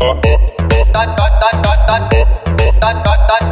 Oh, oh. dot dot dot